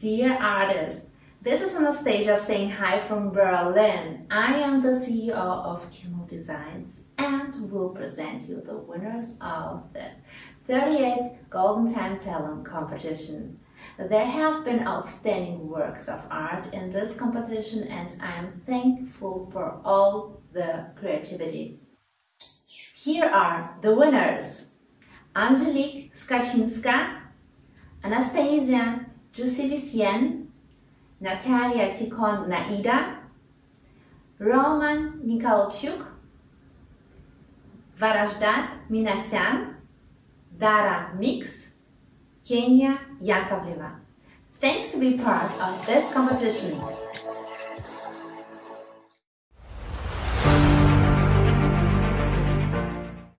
Dear artists, this is Anastasia saying hi from Berlin. I am the CEO of Kimmel Designs and will present you the winners of the 38 Golden Time Talent competition. There have been outstanding works of art in this competition and I am thankful for all the creativity. Here are the winners. Angelique Skaczynska, Anastasia Jusivicienne, Natalia Tikon Naida, Roman Mikhalchuk, Varajdat Minasyan, Dara Mix, Kenya Yakovleva. Thanks to be part of this competition.